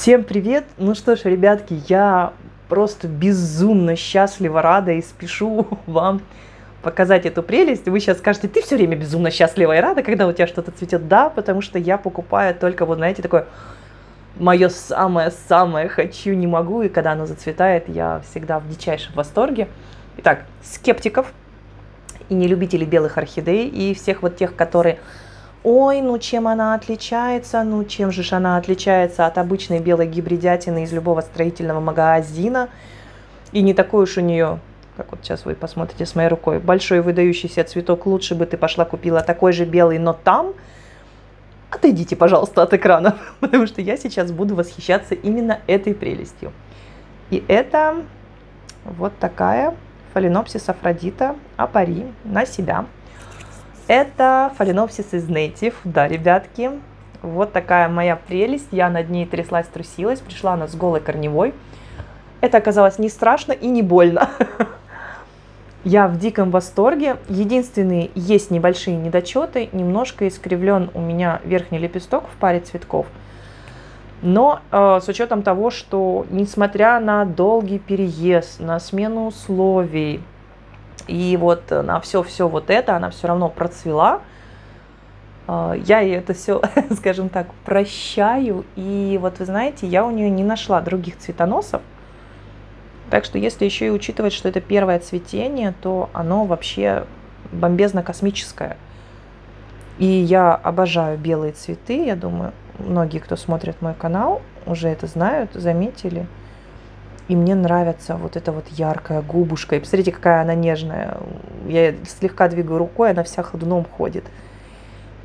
Всем привет! Ну что ж, ребятки, я просто безумно счастлива, рада и спешу вам показать эту прелесть. Вы сейчас скажете, ты все время безумно счастлива и рада, когда у тебя что-то цветет. Да, потому что я покупаю только, вот знаете, такое мое самое-самое хочу, не могу. И когда оно зацветает, я всегда в дичайшем восторге. Итак, скептиков и нелюбителей белых орхидей, и всех вот тех, которые ой, ну чем она отличается, ну чем же она отличается от обычной белой гибридятины из любого строительного магазина. И не такой уж у нее, как вот сейчас вы посмотрите с моей рукой, большой выдающийся цветок, лучше бы ты пошла купила такой же белый, но там. Отойдите, пожалуйста, от экрана, потому что я сейчас буду восхищаться именно этой прелестью. И это вот такая фаленопсис афродита апари на себя – это фаленопсис из Native, да, ребятки. Вот такая моя прелесть. Я над ней тряслась, трусилась. Пришла она с голой корневой. Это оказалось не страшно и не больно. Я в диком восторге. Единственные есть небольшие недочеты. Немножко искривлен у меня верхний лепесток в паре цветков. Но э, с учетом того, что несмотря на долгий переезд, на смену условий, и вот на все-все вот это она все равно процвела. А, я ей это все, скажем так, прощаю. И вот вы знаете, я у нее не нашла других цветоносов. Так что если еще и учитывать, что это первое цветение, то оно вообще бомбезно-космическое. И я обожаю белые цветы. Я думаю, многие, кто смотрит мой канал, уже это знают, заметили. И мне нравится вот эта вот яркая губушка. И посмотрите, какая она нежная. Я слегка двигаю рукой, она вся ходуном ходит.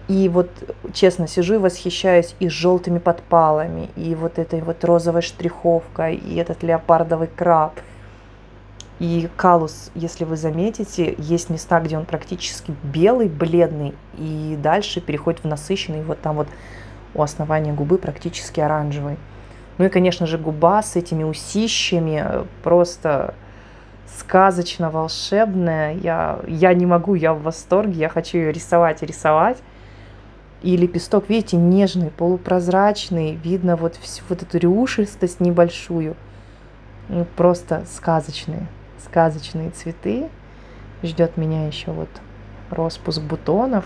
И вот, честно, сижу и восхищаюсь и желтыми подпалами, и вот этой вот розовой штриховкой, и этот леопардовый краб. И калус, если вы заметите, есть места, где он практически белый, бледный, и дальше переходит в насыщенный, вот там вот у основания губы практически оранжевый. Ну и, конечно же, губа с этими усищами просто сказочно волшебная. Я, я не могу, я в восторге, я хочу ее рисовать и рисовать. И лепесток, видите, нежный, полупрозрачный, видно вот всю вот эту рюшистость небольшую. Ну, просто сказочные, сказочные цветы. Ждет меня еще вот распуск бутонов.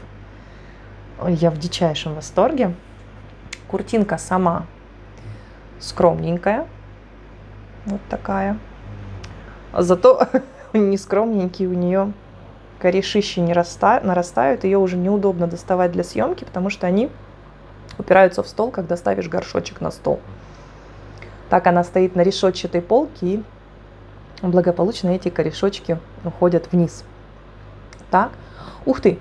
Я в дичайшем восторге. Куртинка сама скромненькая. Вот такая. Зато не скромненький у нее корешища не раста... нарастают. Ее уже неудобно доставать для съемки, потому что они упираются в стол, когда ставишь горшочек на стол. Так она стоит на решетчатой полке и благополучно эти корешочки уходят вниз. Так, ух ты,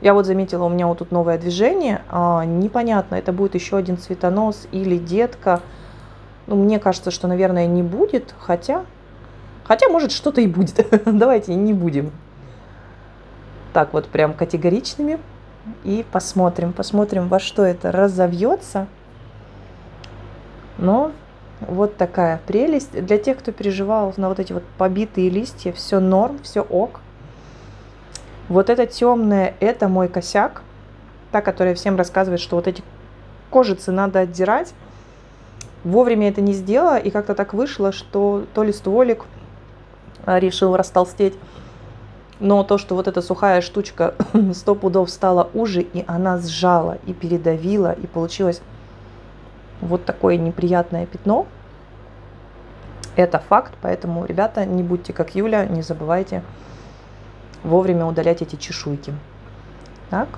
я вот заметила, у меня вот тут новое движение. А, непонятно, это будет еще один цветонос или детка. Ну, мне кажется, что, наверное, не будет, хотя... Хотя, может, что-то и будет. Давайте не будем. Так вот, прям категоричными. И посмотрим, посмотрим, во что это разовьется. Но вот такая прелесть. Для тех, кто переживал на вот эти вот побитые листья, все норм, все ок. Вот это темное, это мой косяк. Та, которая всем рассказывает, что вот эти кожицы надо отдирать вовремя это не сделала, и как-то так вышло, что то ли стволик а, решил растолстеть, но то, что вот эта сухая штучка сто пудов стала уже, и она сжала, и передавила, и получилось вот такое неприятное пятно. Это факт, поэтому, ребята, не будьте как Юля, не забывайте вовремя удалять эти чешуйки. Так.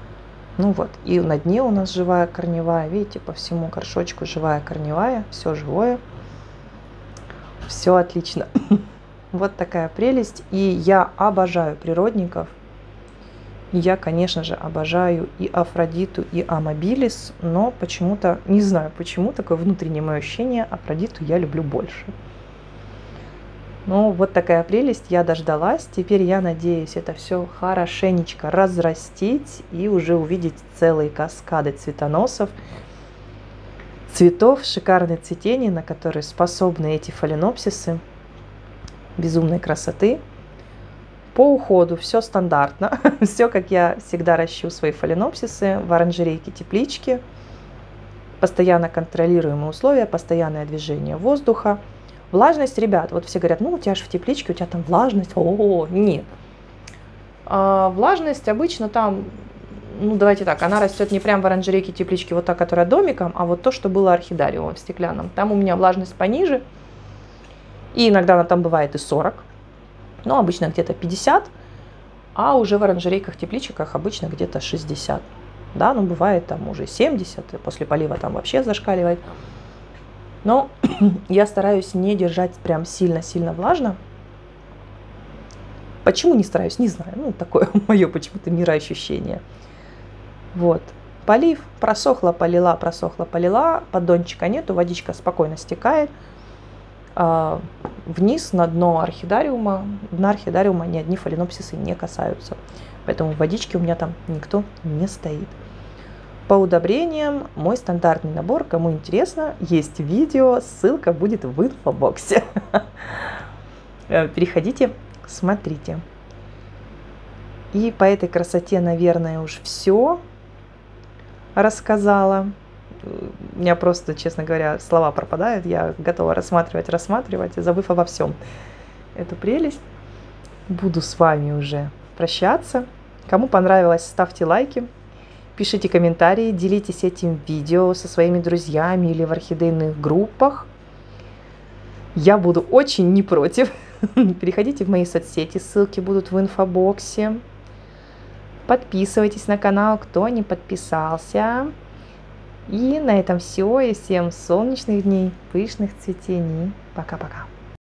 Ну вот, и на дне у нас живая корневая, видите, по всему горшочку живая корневая, все живое, все отлично. Вот такая прелесть, и я обожаю природников, я, конечно же, обожаю и Афродиту, и Амабилис, но почему-то, не знаю почему, такое внутреннее мое ощущение, Афродиту я люблю больше. Ну, вот такая прелесть, я дождалась. Теперь я надеюсь это все хорошенечко разрастить и уже увидеть целые каскады цветоносов, цветов, шикарное цветение, на которые способны эти фаленопсисы безумной красоты. По уходу все стандартно, все как я всегда ращу свои фаленопсисы в оранжерейке теплички. Постоянно контролируемые условия, постоянное движение воздуха. Влажность, ребят, вот все говорят, ну у тебя же в тепличке, у тебя там влажность. О, нет. А, влажность обычно там, ну давайте так, она растет не прям в оранжерейке теплички, вот та, которая домиком, а вот то, что было орхидариумом в стеклянном. Там у меня влажность пониже, и иногда она там бывает и 40, но обычно где-то 50, а уже в оранжерейках, тепличках обычно где-то 60. Да, ну бывает там уже 70, и после полива там вообще зашкаливает. Но я стараюсь не держать прям сильно-сильно влажно. Почему не стараюсь, не знаю. Ну, такое мое почему-то мироощущение. Вот. Полив, просохла, полила, просохла, полила, поддончика нету, водичка спокойно стекает. А, вниз на дно орхидариума, дна орхидариума ни одни фаленопсисы не касаются. Поэтому водички у меня там никто не стоит. По удобрениям мой стандартный набор, кому интересно, есть видео, ссылка будет в инфобоксе. Э, переходите, смотрите. И по этой красоте, наверное, уж все рассказала. У меня просто, честно говоря, слова пропадают. Я готова рассматривать, рассматривать, забыв обо всем. Эту прелесть. Буду с вами уже прощаться. Кому понравилось, ставьте лайки, пишите комментарии, делитесь этим видео со своими друзьями или в орхидейных группах. Я буду очень не против. Переходите в мои соцсети, ссылки будут в инфобоксе. Подписывайтесь на канал, кто не подписался. И на этом все. И всем солнечных дней, пышных цветений. Пока-пока.